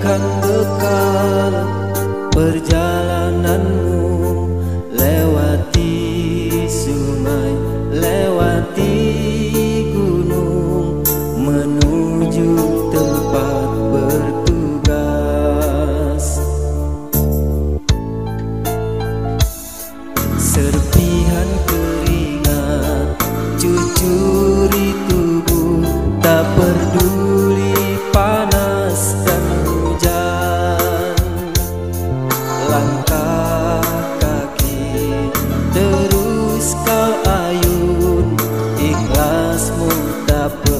Siapkan bekal perjalananmu Ikhlasmu tak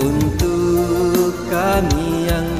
untuk kami yang